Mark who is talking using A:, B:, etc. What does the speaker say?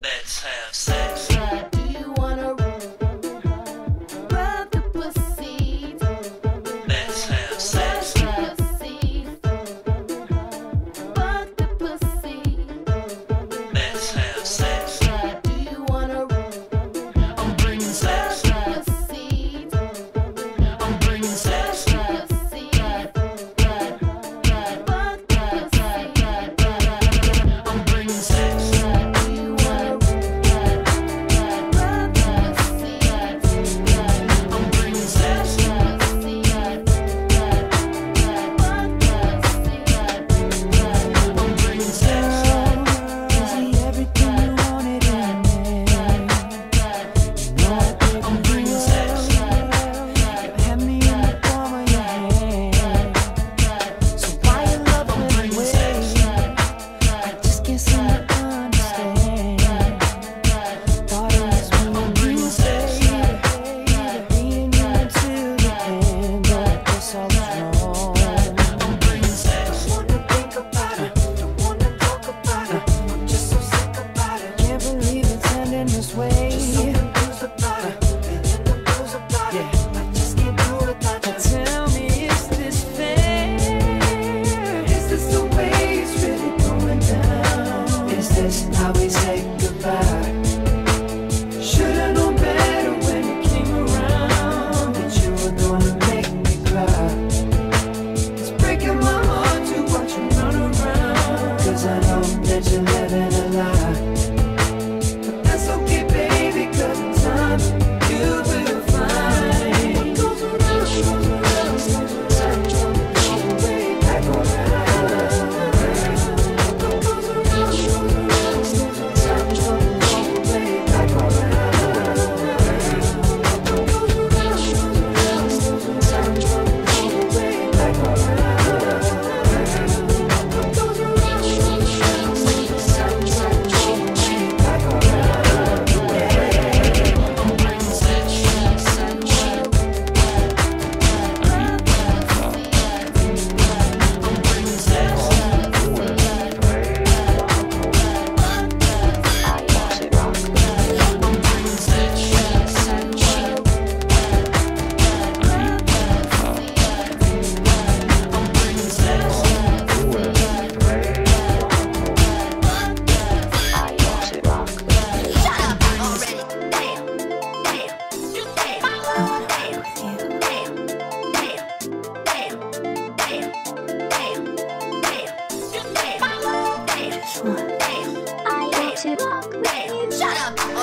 A: Let's have sex.
B: Shut up.